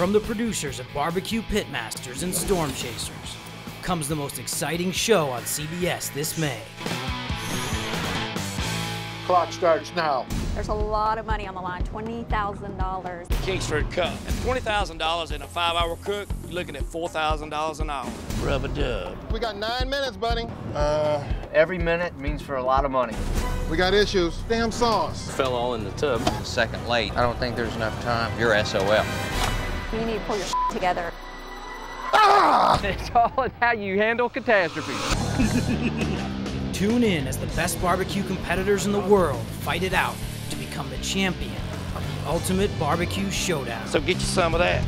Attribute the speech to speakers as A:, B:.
A: From the producers of Barbecue Pitmasters and Storm Chasers comes the most exciting show on CBS this May.
B: Clock starts now.
C: There's a lot of money on the line, $20,000.
D: Kingsford Cup. At $20,000 in a five-hour cook, you're looking at $4,000 an hour.
E: Rub a dub.
B: We got nine minutes, buddy.
F: Uh, every minute means for a lot of money.
B: We got issues. Damn sauce.
E: Fell all in the tub.
G: A second late. I don't think there's enough time. You're SOL.
C: You need to pull your together.
F: It's all in how you handle catastrophe.
A: Tune in as the best barbecue competitors in the world fight it out to become the champion of the Ultimate Barbecue Showdown.
D: So get you some of that.